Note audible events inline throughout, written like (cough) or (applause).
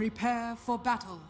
Prepare for battle.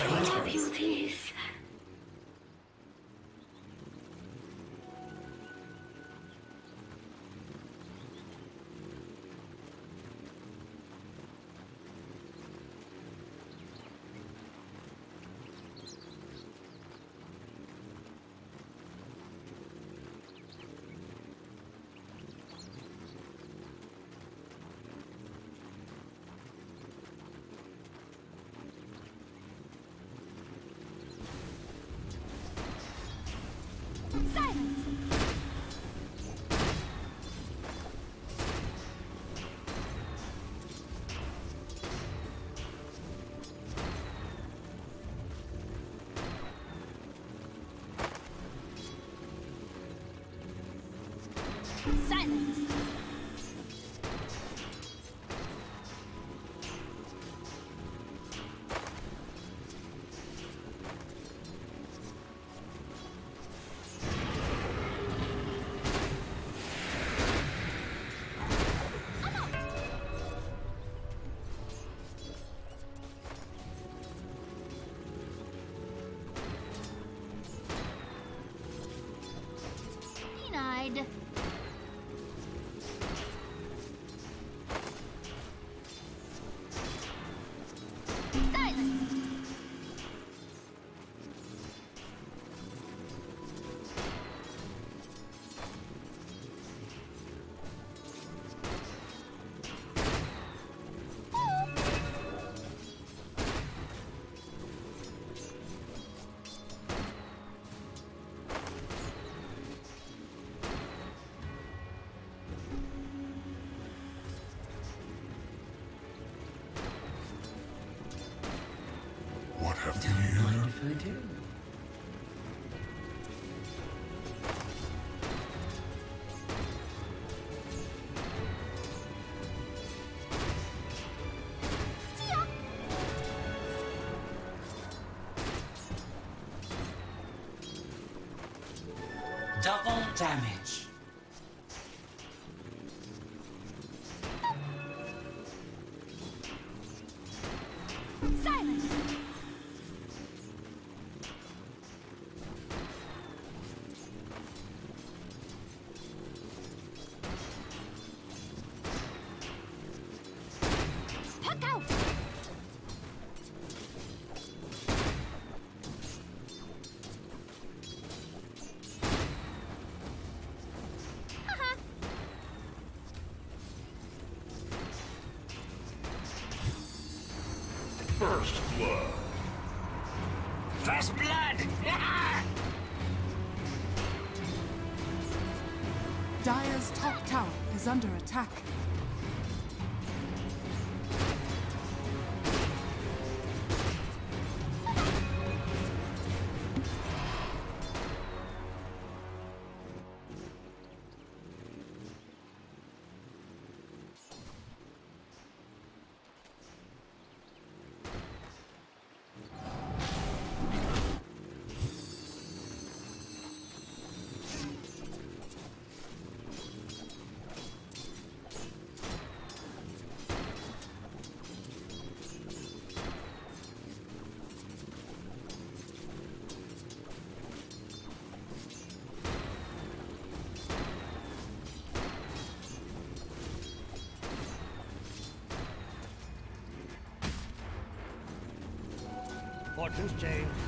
A golden Deputies. Silence! Double damage. Under attack. Fortunes change.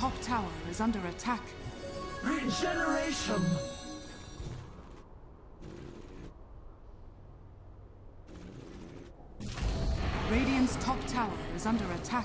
Top tower is under attack. Regeneration. Radiant's top tower is under attack.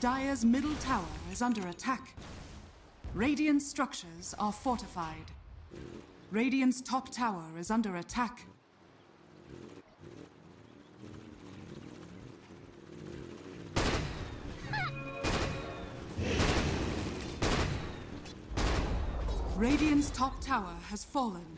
Dire's middle tower is under attack. Radiant structures are fortified. Radiant's top tower is under attack. Radiant's top tower has fallen.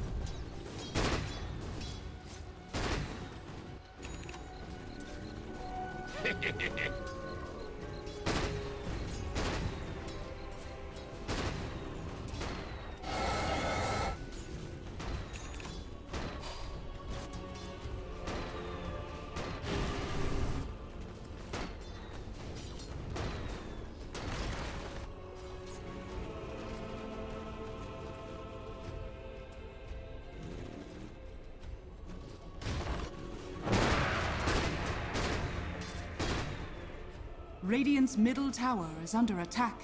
Radiant's middle tower is under attack.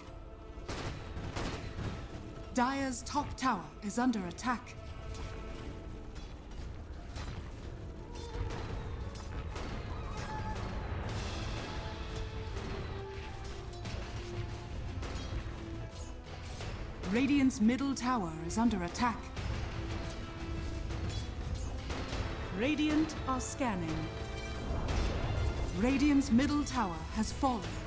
Dire's top tower is under attack. Radiant's middle tower is under attack. Radiant are scanning. Radiant's middle tower has fallen.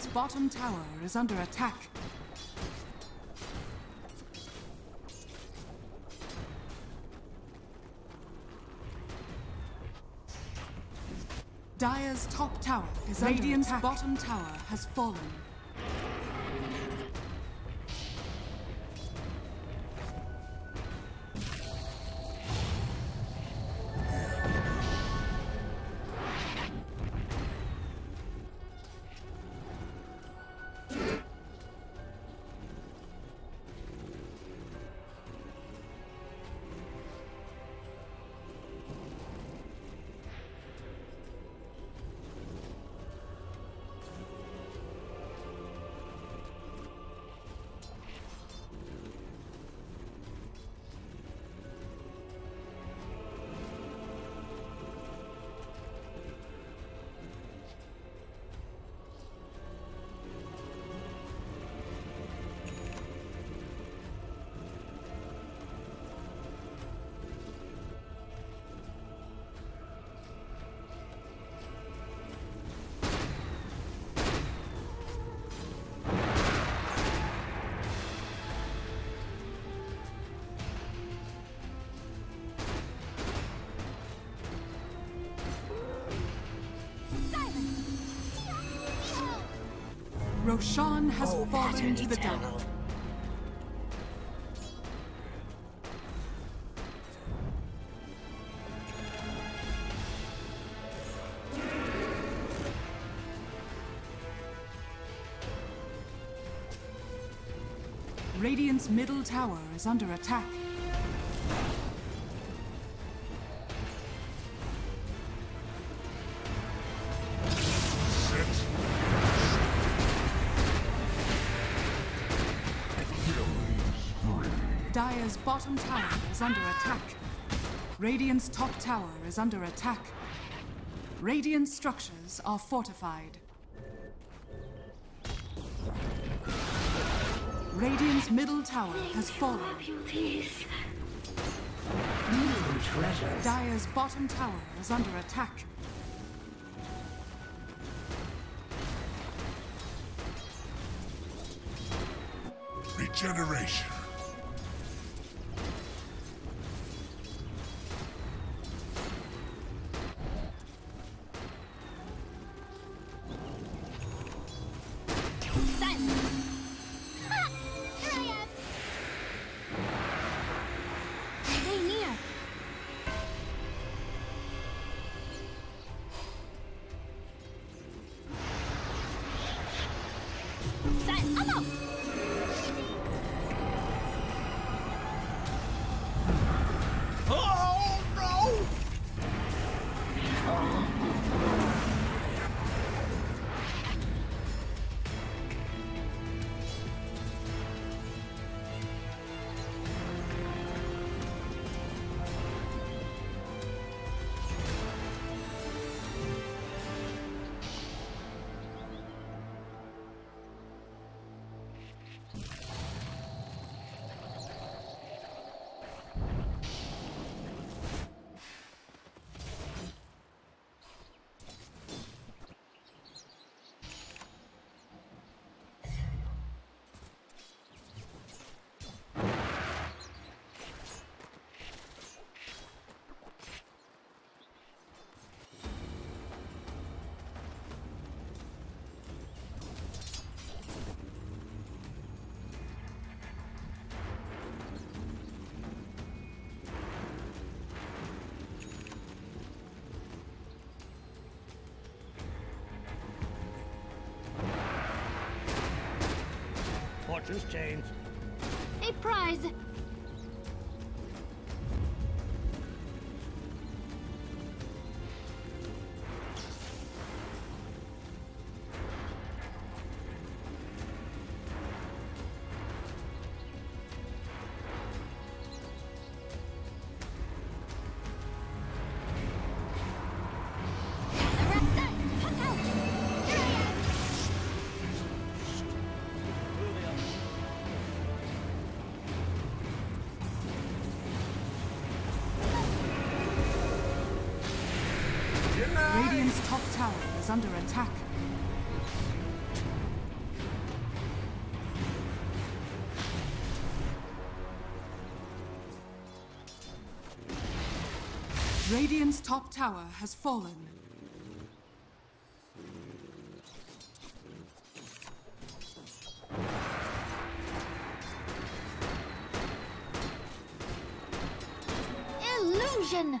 Radiant's bottom tower is under attack. Dire's top tower is Radiant's under attack. bottom tower has fallen. Roshan has Oh, fallen to the eternal. dark. Radiant's middle tower is under attack. Bottom tower is under attack. Radiant's top tower is under attack. Radiant structures are fortified. Radiant's middle tower has fallen. Dire's bottom tower is under attack. Regeneration. Fortunes change. A prize. Under attack. Radiant's top tower has fallen. Illusion!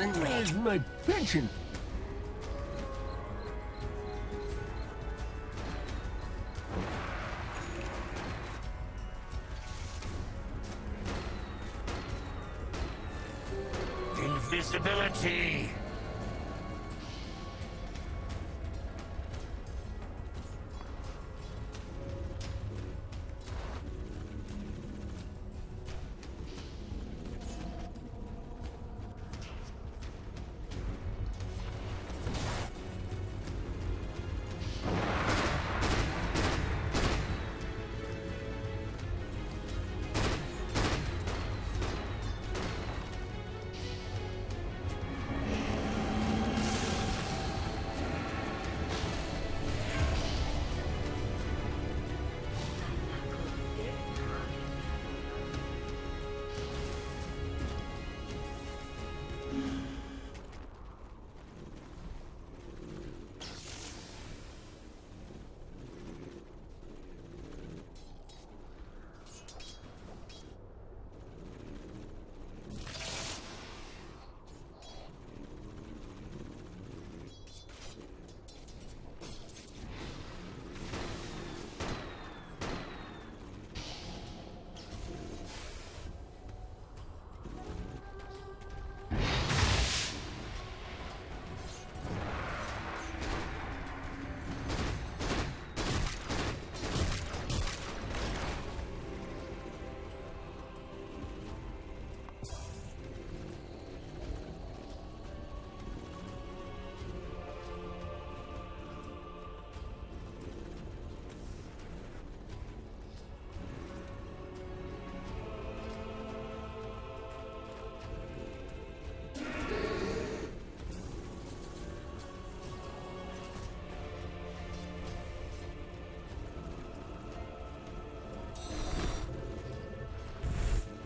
Where's my pension?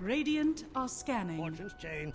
Radiant are scanning. Fortunes change.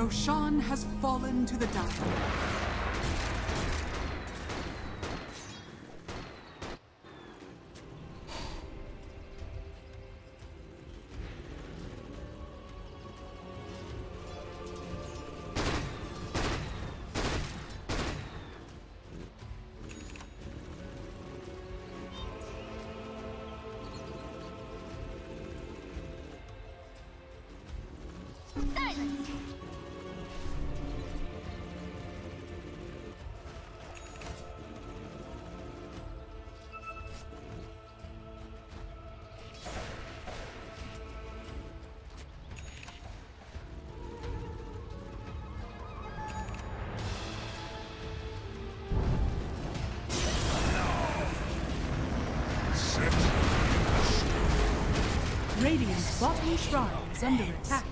Roshan has fallen to the dark. Radiant's bottom shrine is under attack.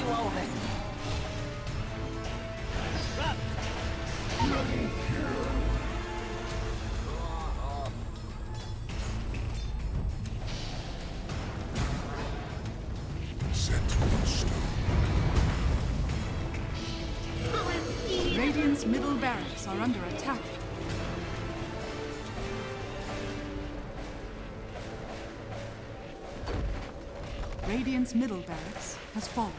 In stone. Radiant's middle barracks are under attack. Radiant's middle barracks has fallen.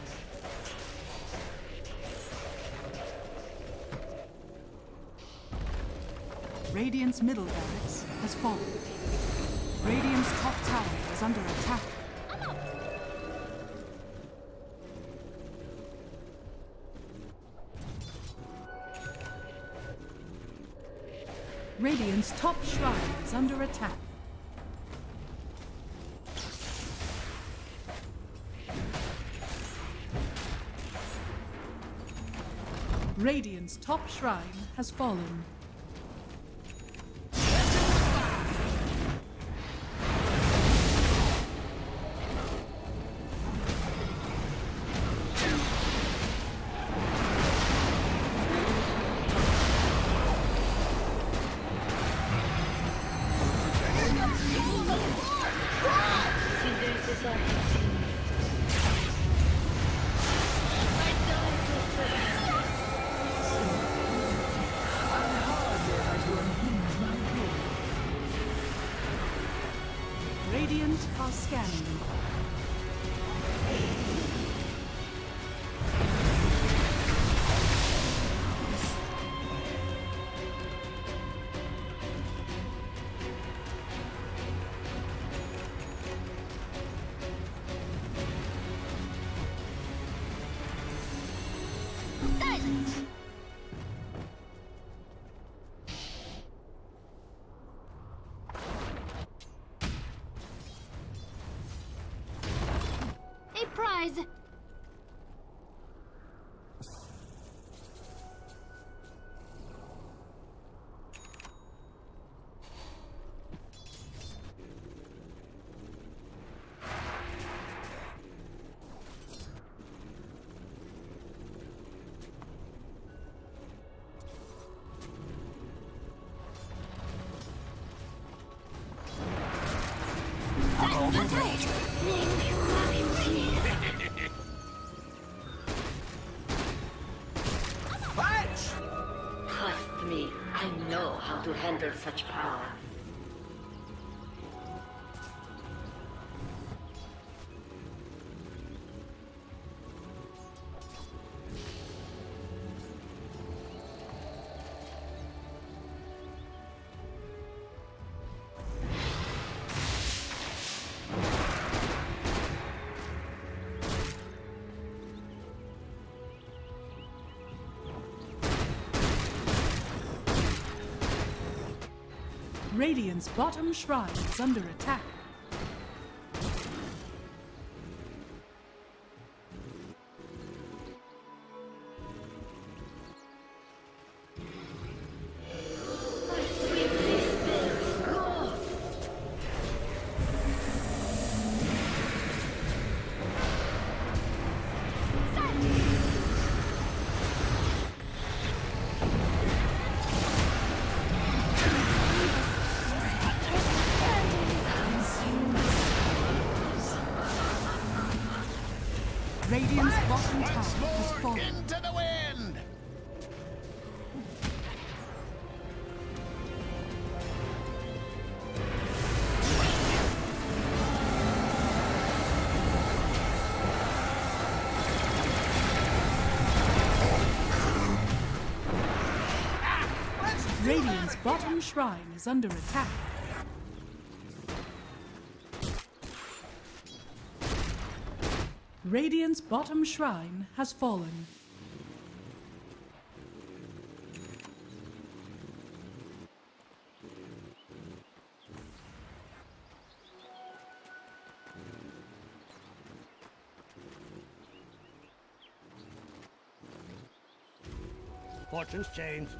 Radiant's middle barracks has fallen. Radiant's top tower is under attack. Radiant's top shrine is under attack. Radiant's top shrine has fallen. Punch! Radiant's bottom shrine is under attack. Radiant's bottom tower has fallen. Into the wind! Radiant's bottom shrine is under attack. Radiant's bottom shrine has fallen. Fortune's change.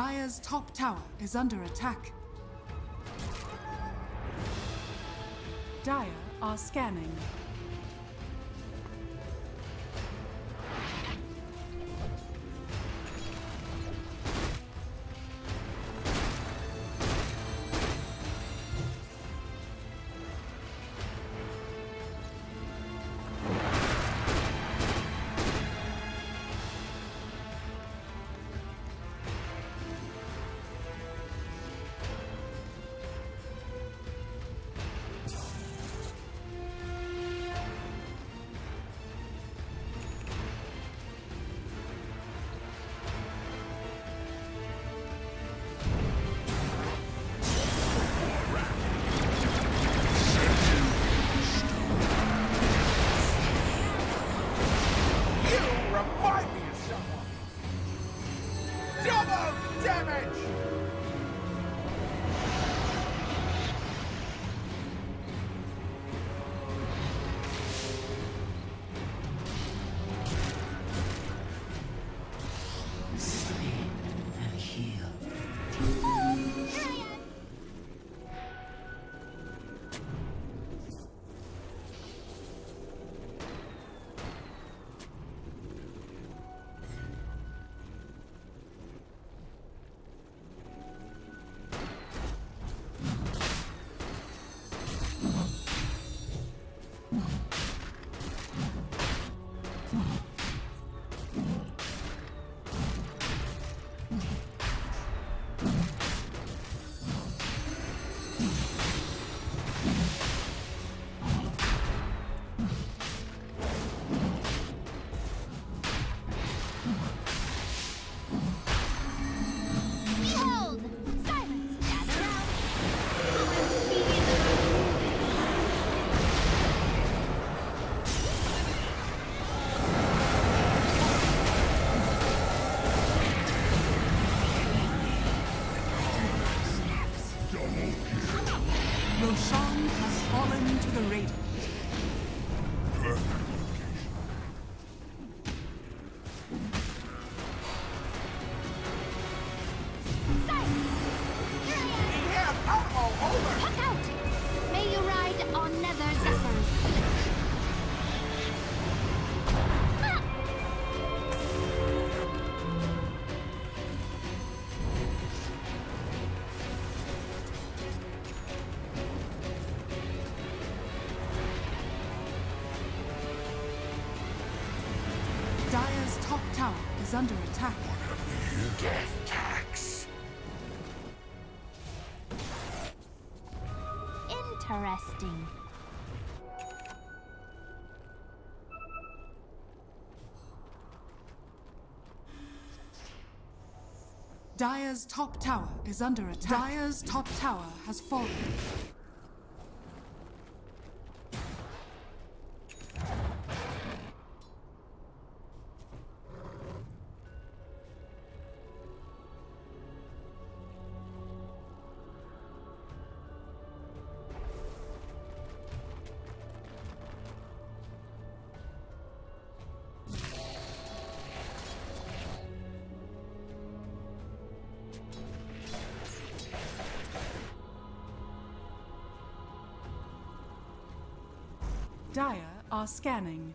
Dire's top tower is under attack. Dire are scanning. Is under attack. Death tax. Interesting. Dire's top tower is under attack. Dire's top tower has fallen. Scanning.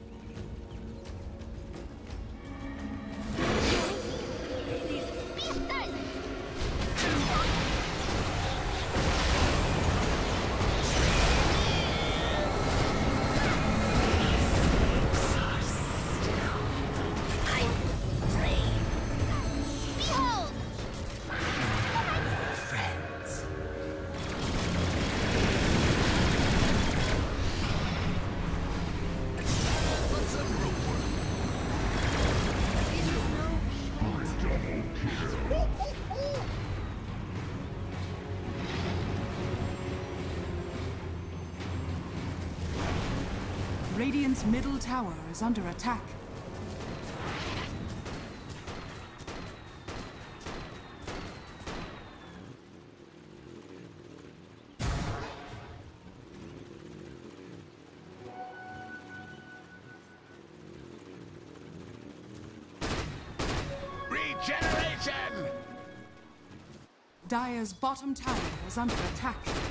Radiant's middle tower is under attack. Regeneration! Dire's bottom tower is under attack.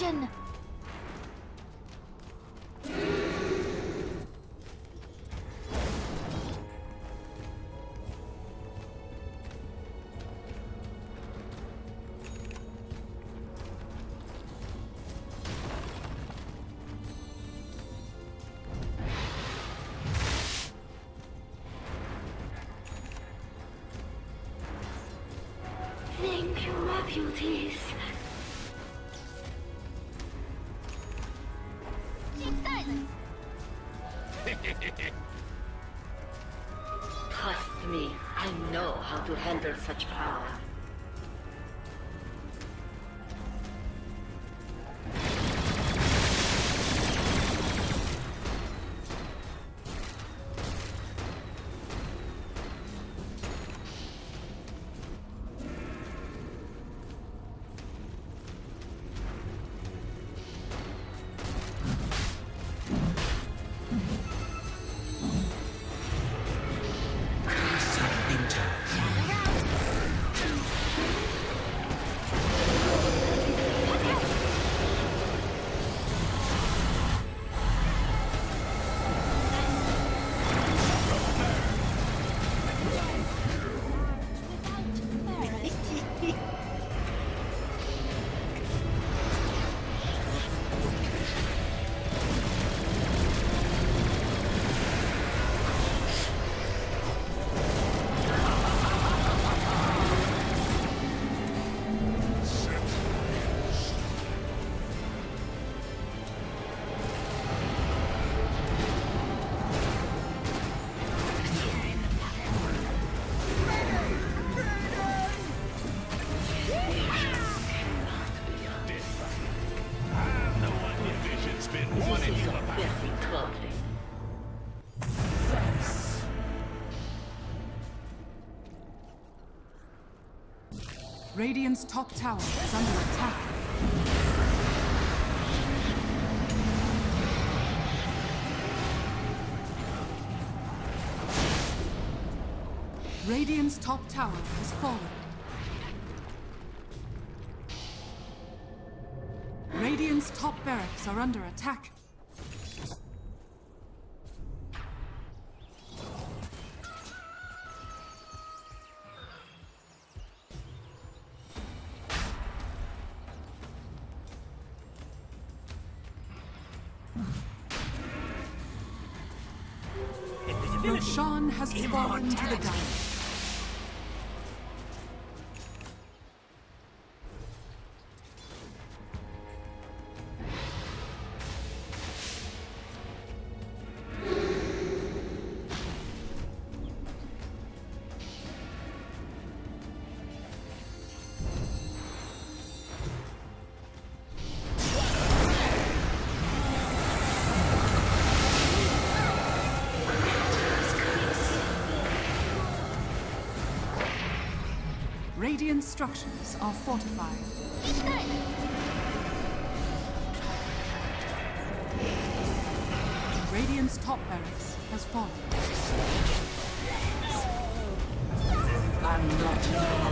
Thank you, my beauties. Trust me, I know how to handle such power. Radiant's top tower is under attack. Radiant's top tower has fallen. Radiant's top barracks are under attack. Roshan has fallen Radiant structures are fortified. Radiant's top barracks has fallen. I'm not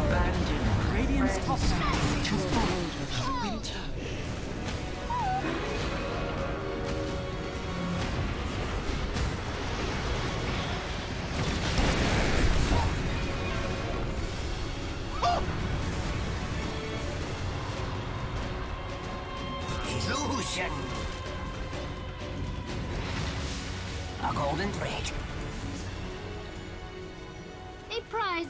abandoned. Radiant's top barracks has fallen. Winter. Illusion. A golden thread. A prize.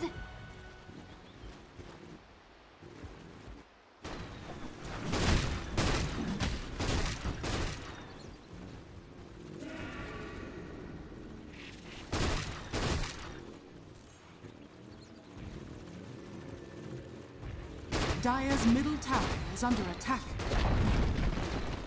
Dire's middle tower is under attack.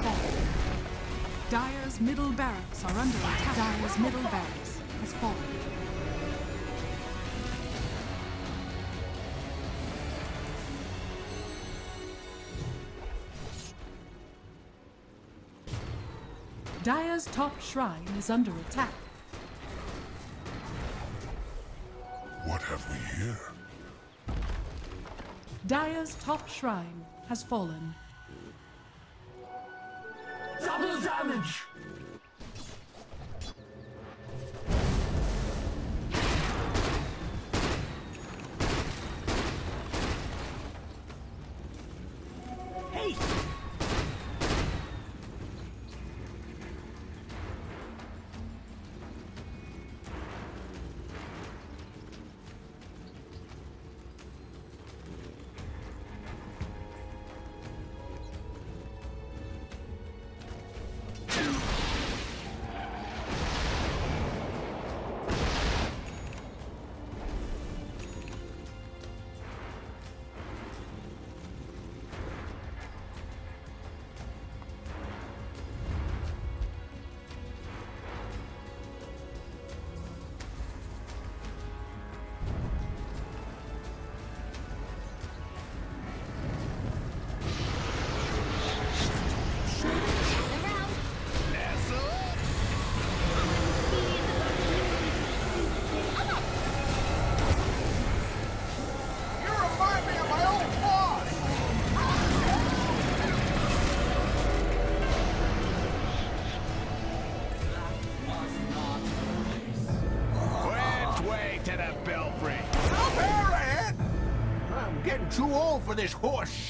fallen. Dire's middle barracks are under attack. Dire's middle barracks has fallen. Dire's top shrine is under attack. What have we here? Dire's top shrine has fallen. This horse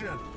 explosion!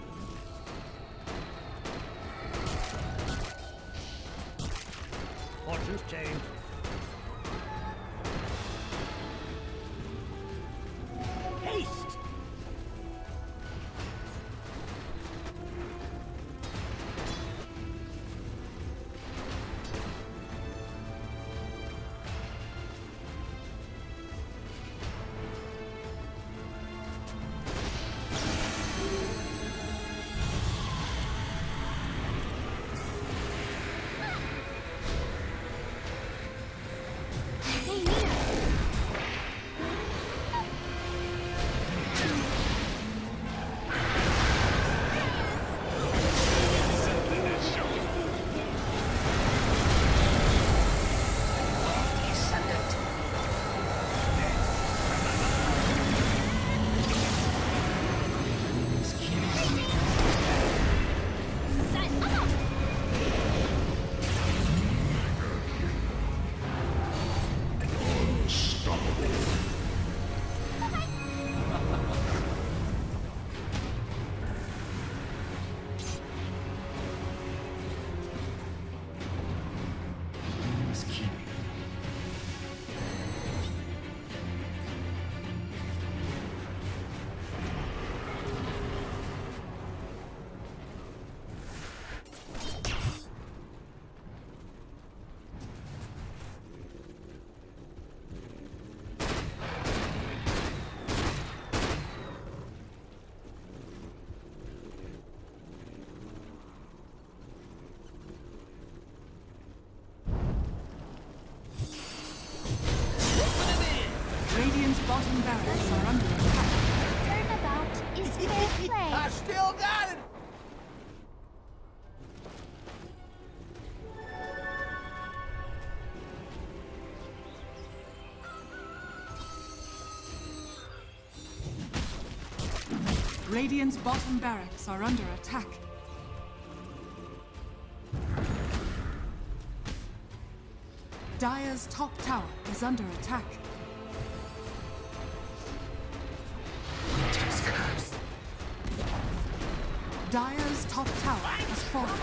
Radiant's bottom barracks are under attack. Dire's top tower is under attack. Winter's curse. Dire's top tower has fallen.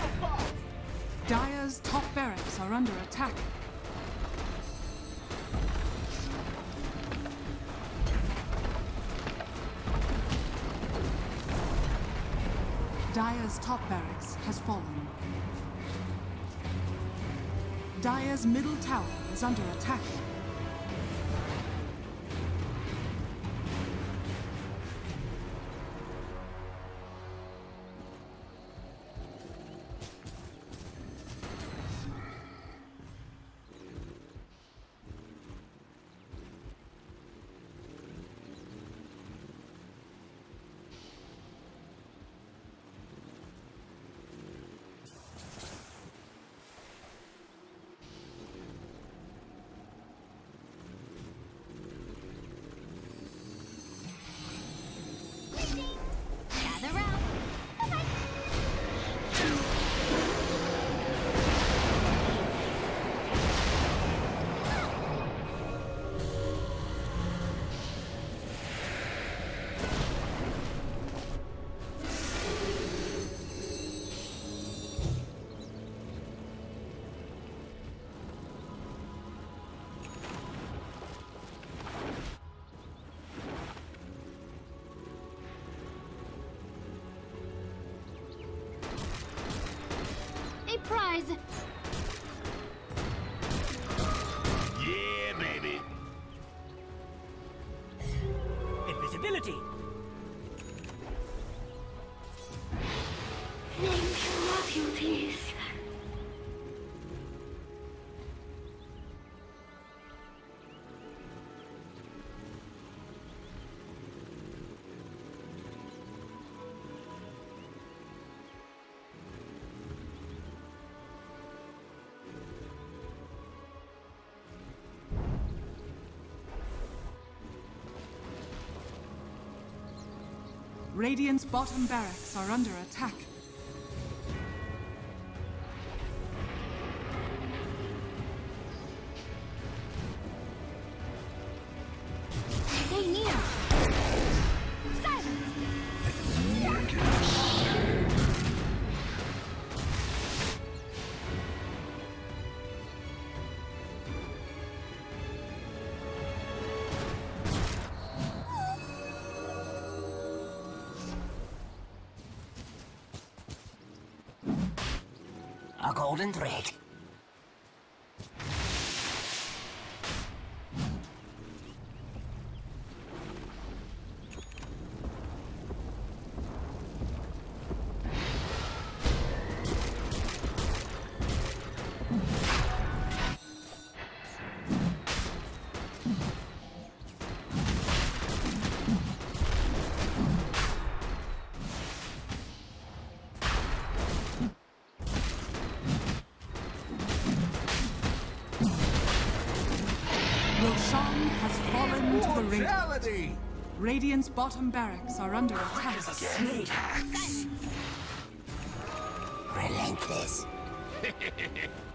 Dire's top barracks are under attack. Dire's top barracks has fallen. Dire's middle tower is under attack. Radiant's bottom barracks are under attack. Golden thread. Roshan has fallen to the Radiant. Mortality! Radiant's bottom barracks are under attack. Relentless. (laughs)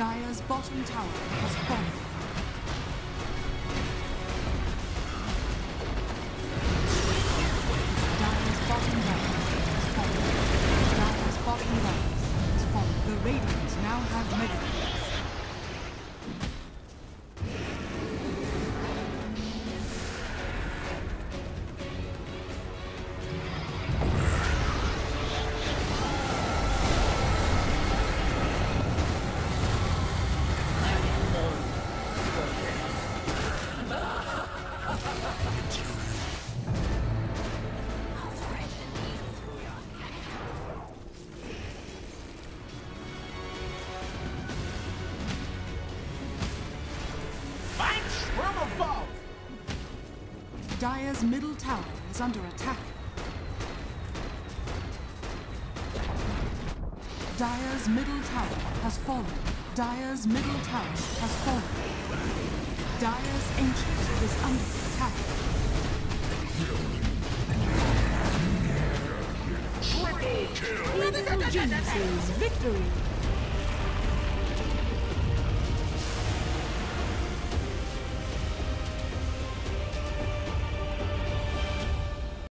Dire's bottom tower is under attack. Dire's middle tower has fallen. Dire's middle tower has fallen. Dire's ancient is under attack. Triple kill! Geniuses, victory!